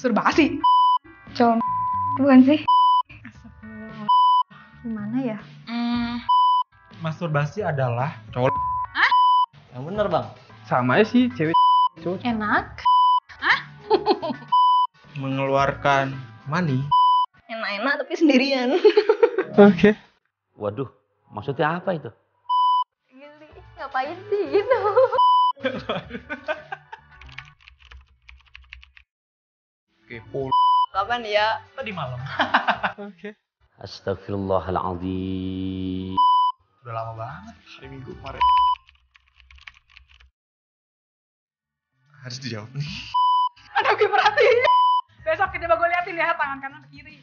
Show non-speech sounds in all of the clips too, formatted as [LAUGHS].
Surbasi. Com bukan sih? Gimana ya? Hmm, Masturbasi adalah cowok. Yang bener bang. Sama aja sih cewek Enak. [LAUGHS] mengeluarkan mani. Enak-enak tapi sendirian. Oke. Waduh, maksudnya apa itu? Gili, ngapain sih gitu? [LAUGHS] Kepo. Kapan ya? Tadi malam. [LAUGHS] Oke. Astagfirullahaladzim. Udah lama banget. Hari Minggu kemarin. Harus dijawab nih. [LAUGHS] aduh gue perhatiin. Besok kita bakal liatin ya tangan kanan ke kiri.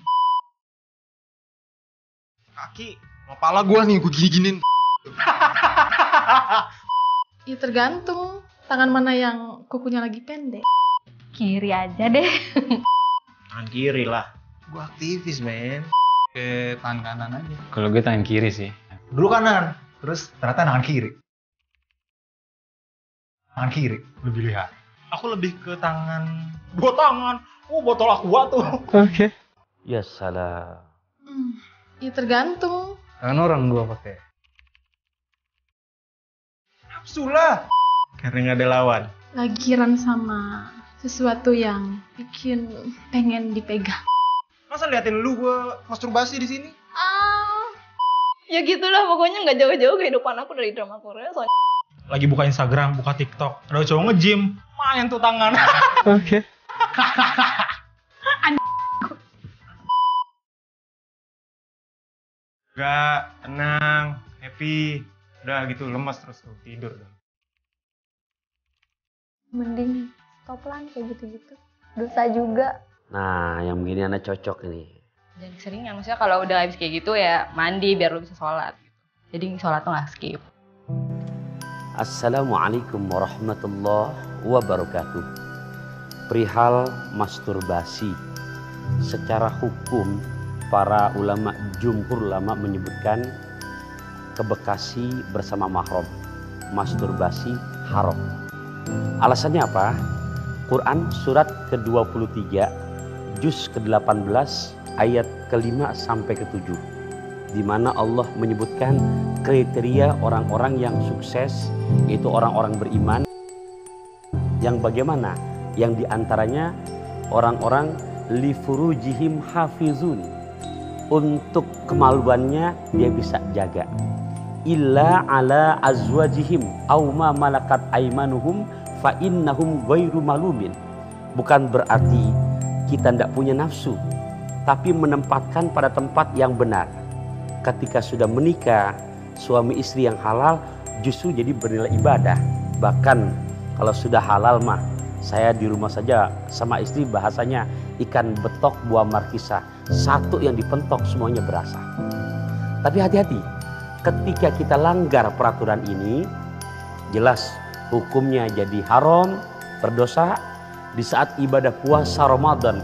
Kaki. Kepala gua nih gue gini-ginin. [LAUGHS] Ya tergantung tangan mana yang kukunya lagi pendek. Kiri aja deh. Tangan kiri lah. Gua aktivis, men. Ke tangan kanan aja. Kalau gue tangan kiri sih. Dulu kanan, terus ternyata tangan kiri. Tangan kiri, lebih lihat. Aku lebih ke tangan. Dua tangan. Oh, botol aqua tuh. Oke. Ya salah. Hmm, ya tergantung. Tangan orang gua pakai. Nafsu lah. Karena nggak ada lawan. Lagiran sama sesuatu yang bikin pengen dipegang. Masa liatin lu gua masturbasi di sini? Ah. Ya gitulah pokoknya nggak jauh-jauh kehidupan aku dari drama Korea soalnya. Lagi buka Instagram, buka TikTok. Ada cowok nge-gym. Main tuh tangan. [LAUGHS] Oke. Gak, tenang, happy. Udah gitu, lemas terus tuh, tidur. dong. Mending stop lah kayak gitu-gitu. Dosa juga. Nah, yang begini anak cocok ini. dan keseringan maksudnya kalau udah habis kayak gitu ya mandi biar lu bisa sholat gitu. jadi sholat tuh nggak skip Assalamualaikum warahmatullahi wabarakatuh. Perihal masturbasi. Secara hukum, para ulama jumhur ulama menyebutkan ke Bekasi bersama mahram. Masturbasi haram. Alasannya apa? Quran surat ke-23 juz ke-18 ayat ke-5 sampai ke-7 di mana Allah menyebutkan kriteria orang-orang yang sukses itu orang-orang beriman yang bagaimana? Yang di antaranya orang-orang li furujihim hafizun untuk kemaluannya dia bisa jaga. Illa ala azwajihim aw ma malakat aimanuhum fa innahum ghairu malumin. Bukan berarti kita tidak punya nafsu tapi menempatkan pada tempat yang benar. Ketika sudah menikah suami istri yang halal justru jadi bernilai ibadah. Bahkan kalau sudah halal mah saya di rumah saja sama istri bahasanya ikan betok buah markisa. Satu yang dipentok semuanya berasa. Tapi hati-hati ketika kita langgar peraturan ini jelas hukumnya jadi haram berdosa. Di saat ibadah puasa Ramadan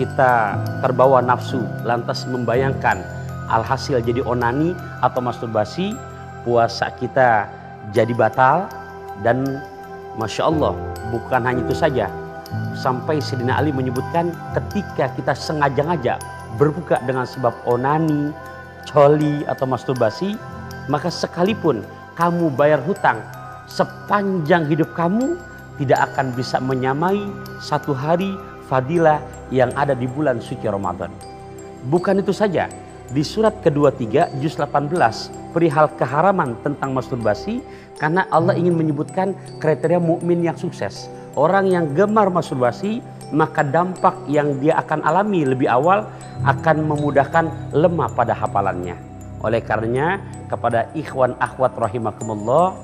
kita terbawa nafsu lantas membayangkan alhasil jadi onani atau masturbasi puasa kita jadi batal. Dan Masya Allah bukan hanya itu saja sampai Sidina Ali menyebutkan ketika kita sengaja-ngaja berbuka dengan sebab onani, coli atau masturbasi maka sekalipun kamu bayar hutang sepanjang hidup kamu tidak akan bisa menyamai satu hari fadilah yang ada di bulan suci Ramadan. Bukan itu saja, di surat kedua tiga juz 18 perihal keharaman tentang masturbasi karena Allah ingin menyebutkan kriteria mukmin yang sukses. Orang yang gemar masturbasi maka dampak yang dia akan alami lebih awal akan memudahkan lemah pada hafalannya. Oleh karenanya kepada ikhwan akhwat rahimakumullah,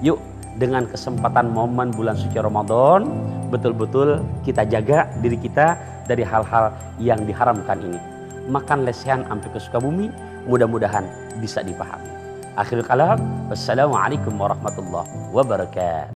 yuk dengan kesempatan momen bulan suci Ramadan betul-betul kita jaga diri kita dari hal-hal yang diharamkan ini. Makan lesehan sampai ke Sukabumi, mudah-mudahan bisa dipahami. Akhirul kalam, wassalamualaikum warahmatullahi wabarakatuh.